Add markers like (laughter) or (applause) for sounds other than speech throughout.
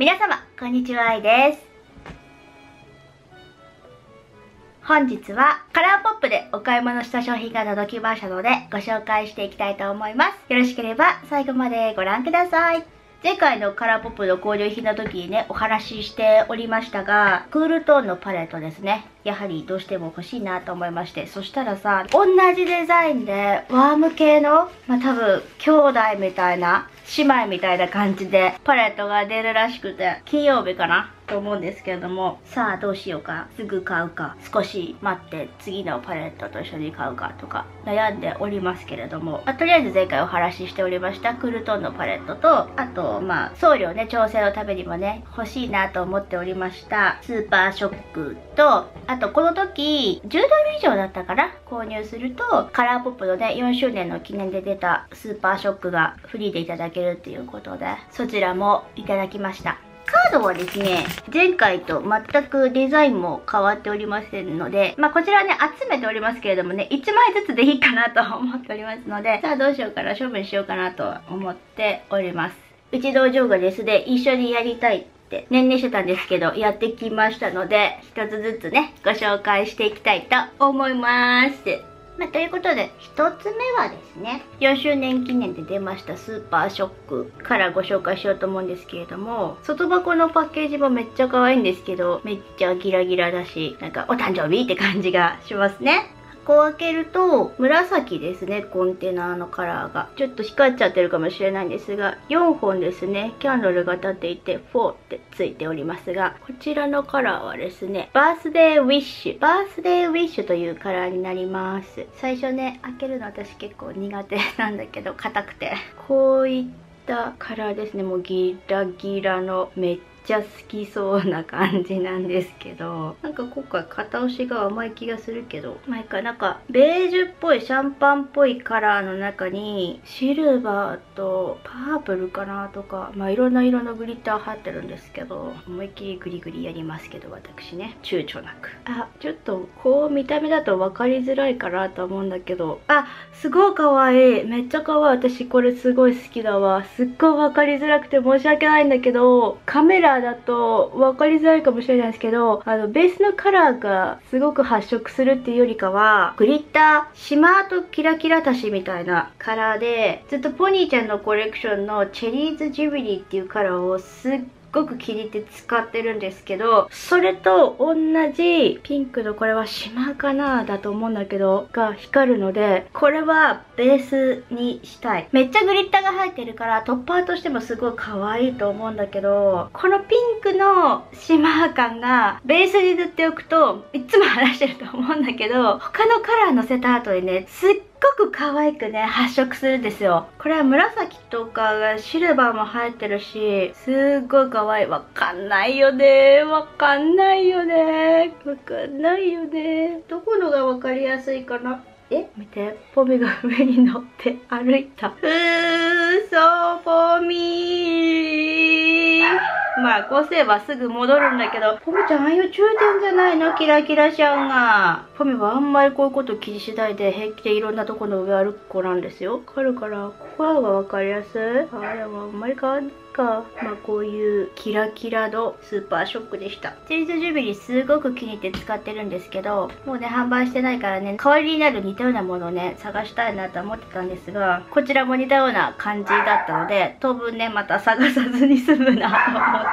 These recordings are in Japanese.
皆様、こんにちは、あいです。本日はカラーポップでお買い物した商品が届きましたのでご紹介していきたいと思います。よろしければ最後までご覧ください。前回のカラーポップの購入品の時にね、お話ししておりましたが、クールトーンのパレットですね。やはりどうしても欲しいなと思いまして。そしたらさ、同じデザインで、ワーム系の、まあ、多分、兄弟みたいな、姉妹みたいな感じで、パレットが出るらしくて、金曜日かな。と思うんですけれどもさあどうしようか。すぐ買うか。少し待って次のパレットと一緒に買うかとか悩んでおりますけれども、まあ、とりあえず前回お話ししておりました。クルトンのパレットとあとまあ送料ね調整のためにもね欲しいなと思っておりました。スーパーショックとあとこの時10ドル以上だったかな？購入するとカラーポップのね4周年の記念で出たスーパーショックがフリーでいただけるっていうことでそちらもいただきました。カードはですね、前回と全くデザインも変わっておりませんので、まあこちらね、集めておりますけれどもね、1枚ずつでいいかなと思っておりますので、さあどうしようかな、処分しようかなと思っております。うち道場がですね、一緒にやりたいって年々してたんですけど、やってきましたので、一つずつね、ご紹介していきたいと思います。まあ、ということで、1つ目はですね、4周年記念で出ましたスーパーショックからご紹介しようと思うんですけれども、外箱のパッケージもめっちゃ可愛いんですけど、めっちゃギラギラだし、なんかお誕生日って感じがしますね。こを開けると紫ですねコンテナのカラーが。ちょっと光っちゃってるかもしれないんですが4本ですねキャンドルが立っていて4ってついておりますがこちらのカラーはですねバースデーウィッシュ。バースデーウィッシュというカラーになります。最初ね開けるの私結構苦手なんだけど硬くて。こういったカラーですね。もうギラギラのめっちゃ好きそうな感じなんですけどなんか今回片押しが甘い気がするけど毎回なんかベージュっぽいシャンパンっぽいカラーの中にシルバーとパープルかなとかまあいろんな色のグリッター入ってるんですけど思いっきりグリグリやりますけど私ね。躊躇なく。あちょっとこう見た目だと分かりづらいかなと思うんだけどあすごい可愛い。めっちゃ可愛い。私これすごい好きだわ。すっごい分かりづらくて申し訳ないんだけどカメラだと分かりづらいかもしれないですけど、あの、ベースのカラーがすごく発色するっていうよりかは、グリッター、シマートキラキラ足しみたいなカラーで、ずっとポニーちゃんのコレクションのチェリーズジュビリーっていうカラーをすっごく気に入って使ってるんですけど、それと同じピンクのこれは島かなだと思うんだけど、が光るので、これはベースにしたい。めっちゃグリッターが入ってるからトッパーとしてもすごい可愛いと思うんだけど、このピンクの島感がベースに塗っておくと、いつも話してると思うんだけど、他のカラーのせた後にね、すっごく可愛くね、発色するんですよ。これは紫とかがシルバーも生えてるし、すっごい可愛い。わかんないよね。わかんないよね。わかんないよね。どこのがわかりやすいかな。え見て、ポミが上に乗って歩いた。うーそ、ポミ。まあ、こうすればすぐ戻るんだけど、ポミちゃん、ああいう中点じゃないの？キラキラちゃんが。ポミはあんまりこういうこと気にしないで、平気でいろんなとこの上歩く子なんですよ。わかるから、ここはわかりやすい？あ、でもあんまり変わんない。か、まあ、こういうキラキラのスーパーショックでした。チーズジュビリーすごく気に入って使ってるんですけど、もうね、販売してないからね、代わりになる似たようなものをね、探したいなと思ってたんですが、こちらも似たような感じだったので、当分ね、また探さずに済むな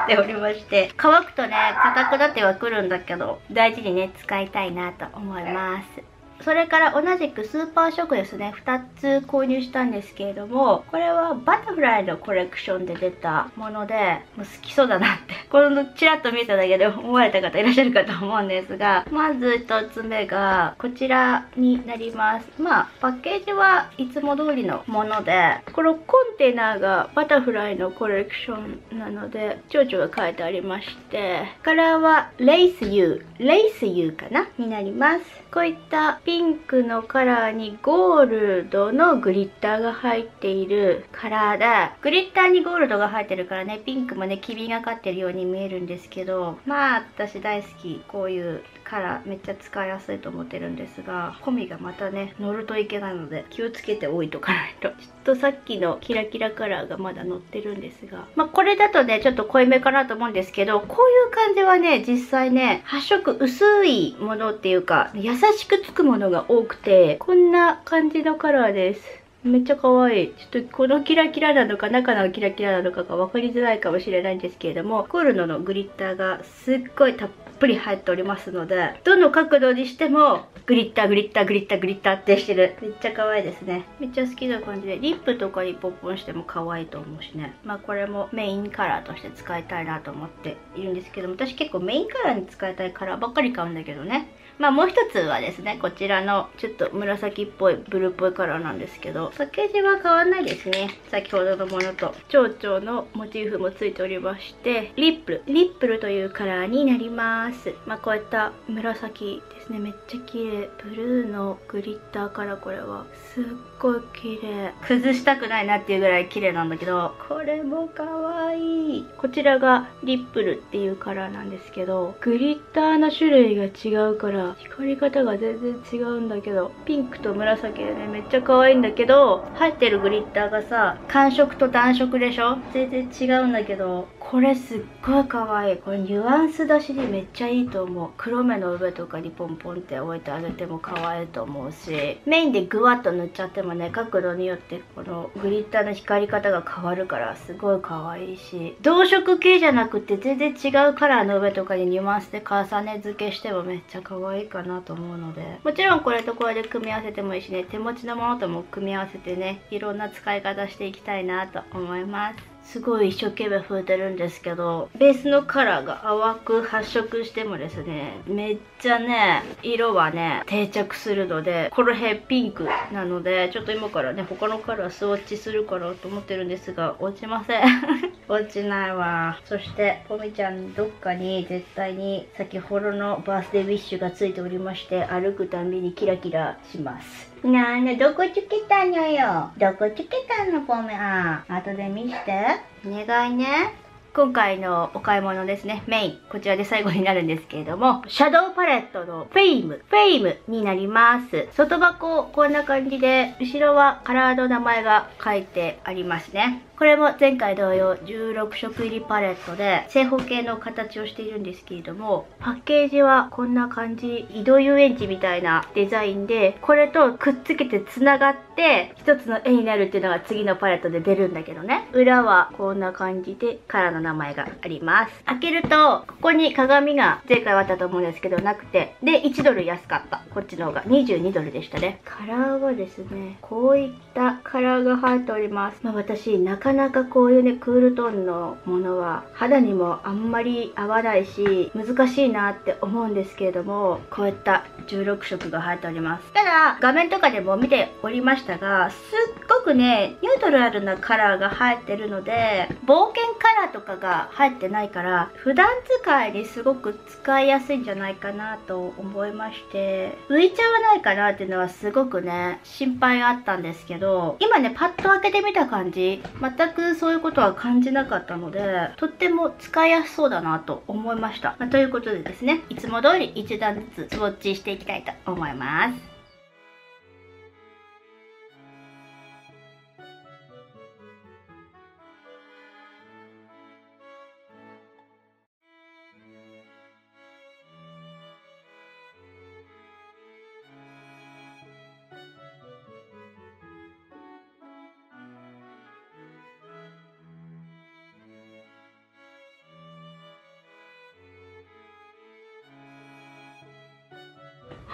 と思っておりまして、乾くとね、硬くなってはくるんだけど、大事にね、使いたいなと思います。それから同じくスーパーショックですね。2つ購入したんですけれどもこれはバタフライのコレクションで出たものでもう好きそうだなって。このチラッと見ただけで思われた方いらっしゃるかと思うんですがまず1つ目がこちらになります。まあパッケージはいつも通りのものでこのコンテナがバタフライのコレクションなので蝶々が書いてありましてカラーはレイス U レイス U かな？になります。こういったピンクのカラーにゴールドのグリッターが入っているカラーで、グリッターにゴールドが入ってるからね、ピンクもね、黄みがかってるように見えるんですけど、まあ、私大好き。こういうからめっちゃ使いやすいと思ってるんですがコミがまたね乗るといけないので気をつけて置いとかないとちょっとさっきのキラキラカラーがまだ乗ってるんですがまあこれだとねちょっと濃いめかなと思うんですけどこういう感じはね実際ね発色薄いものっていうか優しくつくものが多くてこんな感じのカラーですめっちゃ可愛い。ちょっとこのキラキラなのか中のキラキラなのかが分かりづらいかもしれないんですけれども、コールノのグリッターがすっごいたっぷり入っておりますので、どの角度にしてもグリッターグリッターグリッターグリッターってしてる。めっちゃ可愛いですね。めっちゃ好きな感じで、リップとかにポッポンしても可愛いと思うしね。まあこれもメインカラーとして使いたいなと思っているんですけども、私結構メインカラーに使いたいカラーばっかり買うんだけどね。まあもう一つはですね、こちらのちょっと紫っぽいブルーっぽいカラーなんですけど、パッケージは変わんないですね。先ほどのものと。蝶々のモチーフもついておりまして、リップル、リップルというカラーになります。まあこういった紫ですね。めっちゃ綺麗。ブルーのグリッターからこれは。すっごい綺麗。崩したくないなっていうぐらい綺麗なんだけど、これも可愛い。こちらがリップルっていうカラーなんですけど、グリッターの種類が違うから、光り方が全然違うんだけど、ピンクと紫でね、めっちゃ可愛いんだけど、入ってるグリッターがさ、寒色と暖色でしょ？全然違うんだけど、これすっごい可愛い。これニュアンス出しでめっちゃいいと思う。黒目の上とかにポンポンって置いてあげても可愛いと思うし、メインでグワッと塗っちゃってもね、角度によってこのグリッターの光り方が変わるからすごい可愛いし、同色系じゃなくて全然違うカラーの上とかにニュアンスで重ね付けしてもめっちゃ可愛いかなと思うので、もちろんこれとこれで組み合わせてもいいしね、手持ちのものとも組み合わせてね、いろんな使い方していきたいなと思います。すごい一生懸命拭いてるんですけど、ベースのカラーが淡く発色してもですね、めっちゃね、色はね、定着するので、この辺ピンクなので、ちょっと今からね、他のカラースウォッチするかなと思ってるんですが、落ちません。(laughs) 落ちないわ。そして、ポミちゃんどっかに絶対に先ほどの Birthday Wish がついておりまして、歩くたびにキラキラします。なあね、どこつけたのよ。どこつけたの、ポメあ。後で見して。お願いね。今回のお買い物ですね、メイン。こちらで最後になるんですけれども、シャドウパレットのフェイム、フェイムになります。外箱、こんな感じで、後ろはカラーの名前が書いてありますね。これも前回同様16色入りパレットで正方形の形をしているんですけれどもパッケージはこんな感じ移動遊園地みたいなデザインでこれとくっつけてつながって一つの絵になるっていうのが次のパレットで出るんだけどね裏はこんな感じでカラーの名前があります。開けるとここに鏡が前回はあったと思うんですけどなくて。で1ドル安かった。こっちの方が。22ドルでしたね。カラーはですねこういったカラーが入っております。まあ私中かなかこういうねクールトーンのものは肌にもあんまり合わないし難しいなって思うんですけれどもこういった16色が入っております。ただ画面とかでも見ておりましたがすっごくねニュートラルなカラーが入ってるので冒険カラーとかが入ってないから普段使いにすごく使いやすいんじゃないかなと思いまして浮いちゃわないかなっていうのはすごくね心配あったんですけど今ねパッと開けてみた感じ全くそういうことは感じなかったのでとっても使いやすそうだなと思いました、まあ、ということでですねいつも通り一段ずつスウォッチしていきたいと思います。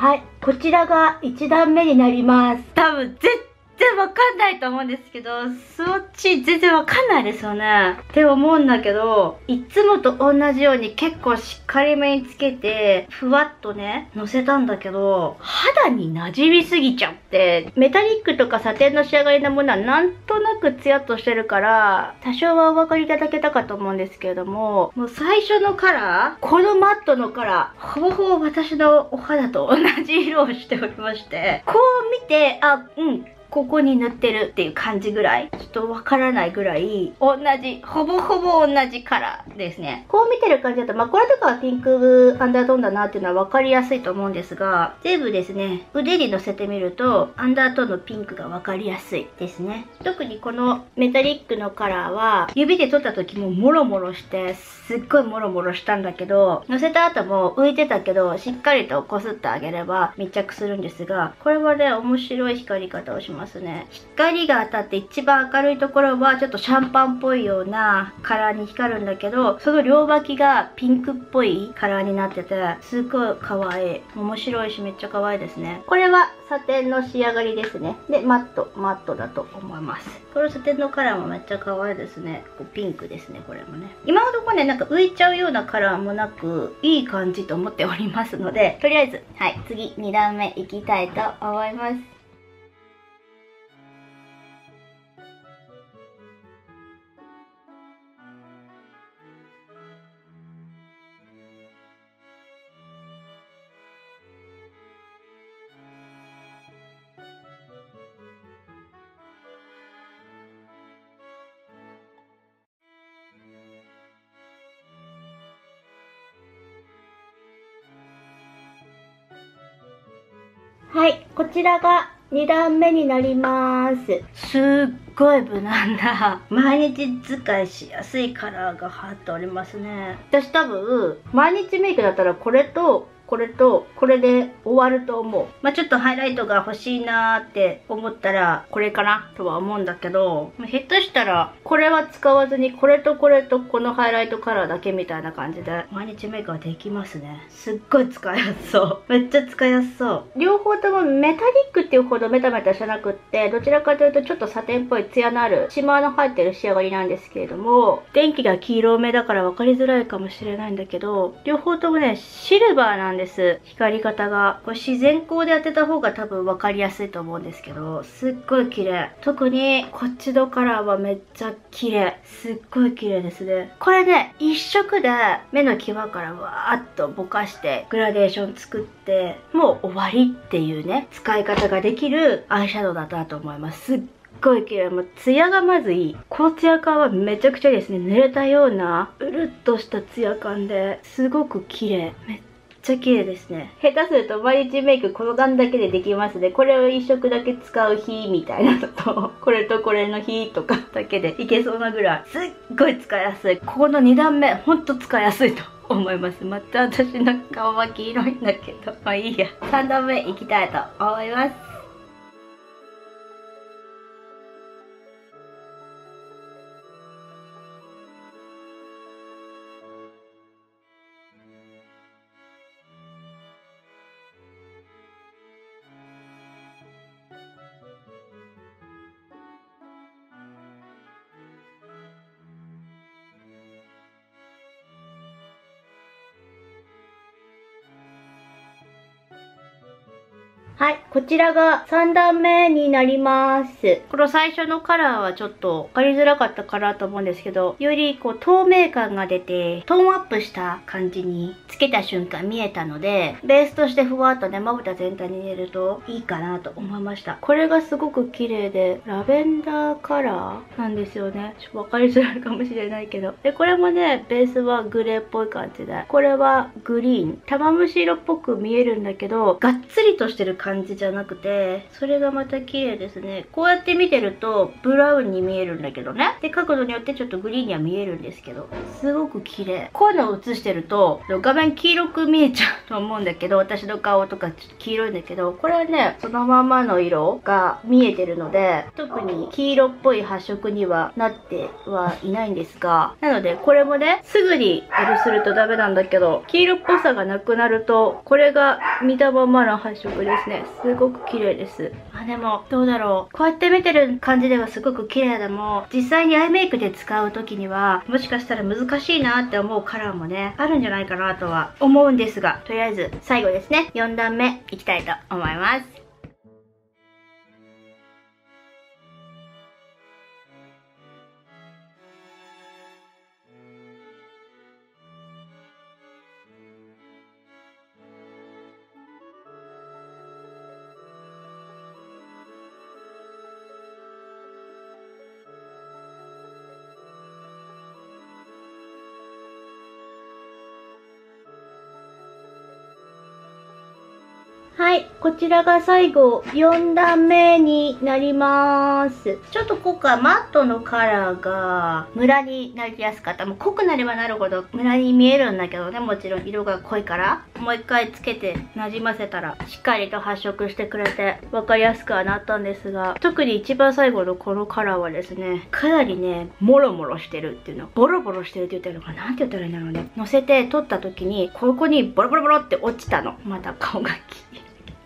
はい。こちらが1段目になります。多分絶然わかんないと思うんですけど、そっち全然わかんないですよね。って思うんだけど、いつもと同じように結構しっかりめにつけて、ふわっとね、乗せたんだけど、肌に馴染みすぎちゃって、メタリックとかサテンの仕上がりのものはなんとなくツヤっとしてるから、多少はお分かりいただけたかと思うんですけれども、もう最初のカラー、このマットのカラー、ほぼほぼ私のお肌と同じ色をしておりまして、こう見て、あ、うん、ここに塗ってるっていう感じぐらい、ちょっとわからないぐらい、同じ、ほぼほぼ同じカラーですね。こう見てる感じだと、まあ、これとかはピンクアンダートーンだなっていうのは分かりやすいと思うんですが、全部ですね、腕に乗せてみると、アンダートーンのピンクが分かりやすいですね。特にこのメタリックのカラーは、指で取った時もモロモロして、すっごいモロモロしたんだけど、乗せた後も浮いてたけど、しっかりとこすってあげれば密着するんですが、これはね、面白い光り方をしますね。光が当たって一番明るいところは、ちょっとシャンパンっぽいようなカラーに光るんだけど、その両脇がピンクっぽいカラーになってて、すっごい可愛い。面白いしめっちゃ可愛いですね。これはサテンの仕上がりですね。で、マット、マットだと思います。このサテンのカラーもめっちゃ可愛いですね。こうピンクですね、これもね。今のところね、なんか浮いちゃうようなカラーもなく、いい感じと思っておりますので、とりあえず、はい、次2段目いきたいと思います。はい、こちらが2段目になります。すっごい無難な、毎日使いしやすいカラーが貼っておりますね。私多分、毎日メイクだったらこれとこれとこれで終わると思う。まあ、ちょっとハイライトが欲しいなーって思ったらこれかなとは思うんだけど、下手したらこれは使わずにこれとこれとこのハイライトカラーだけみたいな感じで毎日メイクはできますね。すっごい使いやすそう。めっちゃ使いやすそう。両方ともメタリックっていうほどメタメタしなくって、どちらかというとちょっとサテンっぽいツヤのあるシマーの入ってる仕上がりなんですけれども、電気が黄色めだから分かりづらいかもしれないんだけど、両方ともね、シルバーなんですです。光り方が。これ自然光で当てた方が多分分かりやすいと思うんですけど、すっごい綺麗。特にこっちのカラーはめっちゃ綺麗。すっごい綺麗ですね。これね、一色で目の際からわーっとぼかしてグラデーション作って、もう終わりっていうね、使い方ができるアイシャドウだったと思います。すっごい綺麗。もうツヤがまずいい。このツヤ感はめちゃくちゃいいですね。濡れたような、うるっとしたツヤ感で、すごく綺麗。めっちゃ綺麗ですね。下手すると毎日メイクこの段だけでできますね。これを1色だけ使う日みたいなのと、(laughs) これとこれの日とかだけでいけそうなぐらい、すっごい使いやすい。ここの2段目、ほんと使いやすいと思います。また私の顔は黄色いんだけど、まあいいや。3段目いきたいと思います。はい、こちらが3段目になります。この最初のカラーはちょっと分かりづらかったかなと思うんですけど、よりこう透明感が出て、トーンアップした感じにつけた瞬間見えたので、ベースとしてふわっとね、まぶた全体に入れるといいかなと思いました。これがすごく綺麗で、ラベンダーカラーなんですよね。ちょっと分かりづらいかもしれないけど。で、これもね、ベースはグレーっぽい感じで、これはグリーン。玉虫色っぽく見えるんだけど、がっつりとしてる感じ感じゃなくて、それがまた綺麗ですね。こうやって見てると、ブラウンに見えるんだけどね。で、角度によってちょっとグリーンには見えるんですけど、すごく綺麗。こういうのを映してると、画面黄色く見えちゃうと思うんだけど、私の顔とかちょっと黄色いんだけど、これはね、そのままの色が見えてるので、特に黄色っぽい発色にはなってはいないんですが、なので、これもね、すぐにあれするとダメなんだけど、黄色っぽさがなくなると、これが見たままの発色ですね。すごく綺麗です。あ、でも、どうだろう。こうやって見てる感じではすごく綺麗でも、実際にアイメイクで使う時には、もしかしたら難しいなって思うカラーもね、あるんじゃないかなとは思うんですが、とりあえず最後ですね、4段目いきたいと思います。はい、こちらが最後4段目になります。ちょっと今回マットのカラーがムラになりやすかった。もう濃くなればなるほどムラに見えるんだけどね、もちろん色が濃いから。もう一回つけて馴染ませたらしっかりと発色してくれて分かりやすくはなったんですが、特に一番最後のこのカラーはですね、かなりね、モロモロしてるっていうの。ボロボロしてるって言ってるのかな？なんて言ったらいいんだろうね。乗せて撮った時に、ここにボロボロボロって落ちたの。また顔がき。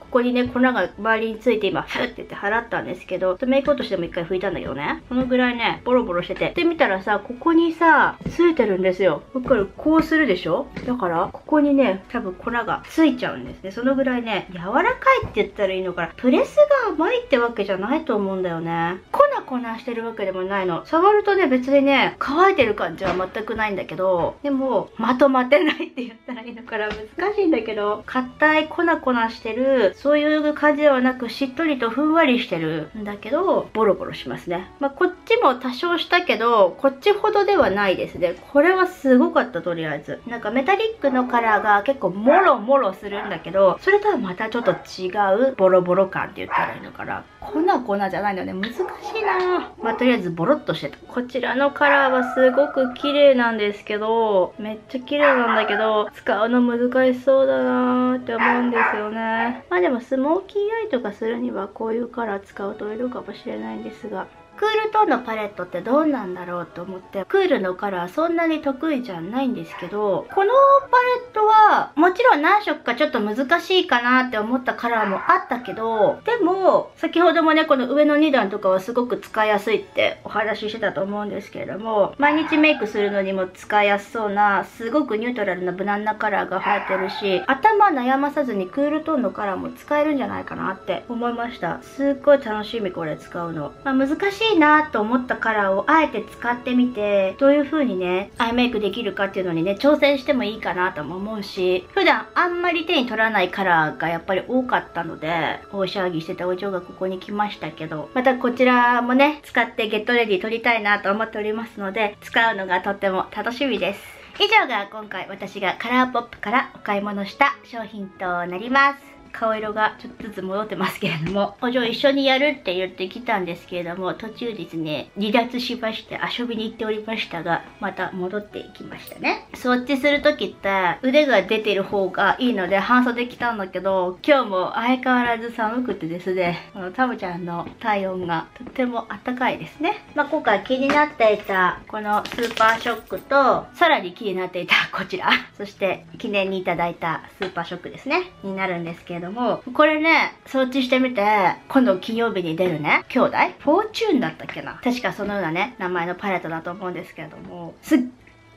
ここにね、粉が周りについて今、ふって言って払ったんですけど、メイク落としでも一回拭いたんだけどね。このぐらいね、ボロボロしてて。で、見たらさ、ここにさ、ついてるんですよ。わかるこうするでしょ？だから、ここにね、多分粉がついちゃうんですね。そのぐらいね、柔らかいって言ったらいいのかな。プレスが甘いってわけじゃないと思うんだよね。粉粉してるわけでもないの。触るとね、別にね、乾いてる感じは全くないんだけど、でも、まとまってないって言ったらいいのから難しいんだけど、硬い粉粉してる、そういう感じではなく、しっとりとふんわりしてるんだけど、ボロボロしますね。まあ、こっちも多少したけど、こっちほどではないですね。これはすごかった、とりあえず。なんかメタリックのカラーが結構モロモロするんだけど、それとはまたちょっと違うボロボロ感って言ったらいいのかな。粉粉じゃないのね。難しいなまあ、とりあえずボロっとしてた。こちらのカラーはすごく綺麗なんですけど、めっちゃ綺麗なんだけど、使うの難しそうだなーって思うんですよね。まあでもスモーキーアイとかするにはこういうカラー使うといるかもしれないんですが、クールトーンのパレットってどうなんだろうと思ってクールのカラーそんなに得意じゃないんですけどこのパレットはもちろん何色かちょっと難しいかなって思ったカラーもあったけどでも先ほどもねこの上の2段とかはすごく使いやすいってお話ししてたと思うんですけれども毎日メイクするのにも使いやすそうなすごくニュートラルな無難なカラーが入ってるし頭悩まさずにクールトーンのカラーも使えるんじゃないかなって思いました。すっごい楽しみこれ使うの、まあ、難しいいなと思ったカラーをあえて使ってみて、どういう風にね、アイメイクできるかっていうのにね、挑戦してもいいかなとも思うし、普段あんまり手に取らないカラーがやっぱり多かったので、大騒ぎしてたお嬢がここに来ましたけど、またこちらもね、使ってゲットレディ撮りたいなと思っておりますので、使うのがとっても楽しみです。以上が今回私がカラーポップからお買い物した商品となります。顔色がちょっとずつ戻ってますけれども、お嬢一緒にやるって言ってきたんですけれども、途中ですね、離脱しまして遊びに行っておりましたが、また戻っていきましたね。そっちするときって腕が出てる方がいいので半袖着たんだけど、今日も相変わらず寒くてですね、このタムちゃんの体温がとっても暖かいですね。まあ、今回気になっていたこのスーパーショックと、さらに気になっていたこちら、そして記念にいただいたスーパーショックですね、になるんですけどども、これね、装置してみて、今度金曜日に出るね、兄弟？フォーチューンだったっけな？確かそのようなね、名前のパレットだと思うんですけれども、すっ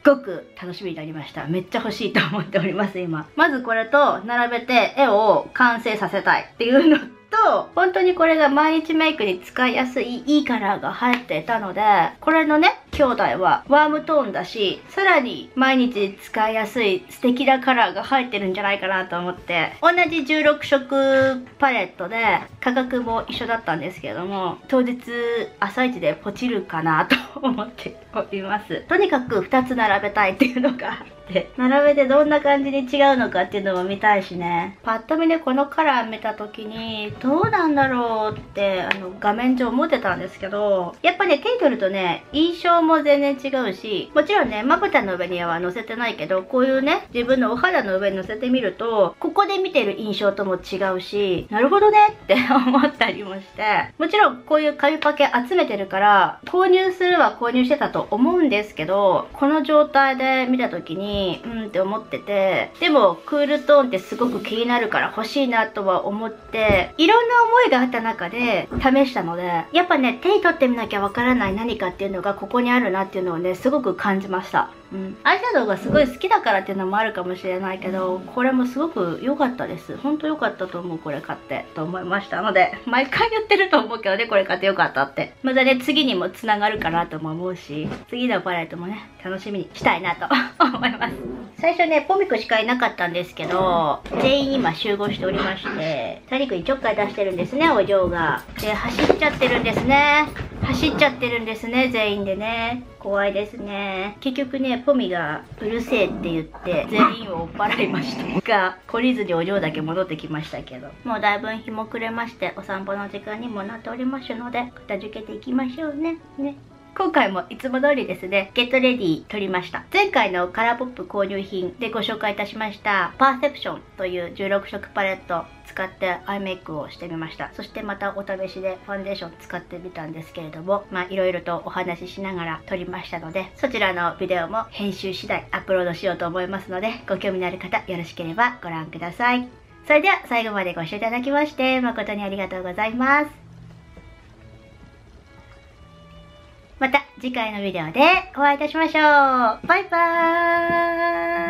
ごく楽しみになりました。めっちゃ欲しいと思っております、今。まずこれと並べて絵を完成させたいっていうのと、本当にこれが毎日メイクに使いやすいいいカラーが入っていたので、これのね、兄弟はワームトーンだし、さらに毎日使いやすい素敵なカラーが入ってるんじゃないかなと思って、同じ16色パレットで価格も一緒だったんですけれども、当日朝一でポチるかなと思っております。とにかく2つ並べたいっていうのがあって並べてどんな感じに違うのかっていうのも見たいしねパッと見でこのカラー見た時にどうなんだろうってあの画面上思ってたんですけどやっぱね手に取るとね印象も全然違うしもちろんねまぶたの上には載せてないけどこういうね自分のお肌の上に載せてみるとここで見てる印象とも違うしなるほどねって (laughs) 思ったりもしてもちろんこういう紙パケ集めてるから購入するは購入してたと思うんですけどこの状態で見た時にうんって思っててでもクールトーンってすごく気になるから欲しいなとは思っていろんな思いがあった中で試したのでやっぱね手に取ってみなきゃわからない何かっていうのがここにあるなっていうのをねすごく感じました。うん、アイシャドウがすごい好きだからっていうのもあるかもしれないけどこれもすごく良かったです本当良かったと思うこれ買ってと思いましたので (laughs) 毎回言ってると思うけどねこれ買って良かったってまたね次にもつながるかなとも思うし次のパレットもね楽しみにしたいなと (laughs) 思います。最初ね、ポミコしかいなかったんですけど、全員今集合しておりまして、タリクにちょっかい出してるんですね、お嬢が。で、走っちゃってるんですね。走っちゃってるんですね、全員でね。怖いですね。結局ね、ポミがうるせえって言って、全員を追っ払いました。(laughs) が、懲りずにお嬢だけ戻ってきましたけど。もうだいぶ日も暮れまして、お散歩の時間にもなっておりますので、片付けていきましょうね。ね。今回もいつも通りですね、ゲットレディ撮りました。前回のカラーポップ購入品でご紹介いたしました、パーセプションという16色パレット使ってアイメイクをしてみました。そしてまたお試しでファンデーション使ってみたんですけれども、まあいろいろとお話ししながら撮りましたので、そちらのビデオも編集次第アップロードしようと思いますので、ご興味のある方よろしければご覧ください。それでは最後までご視聴いただきまして誠にありがとうございます。また次回のビデオでお会いいたしましょう。バイバーイ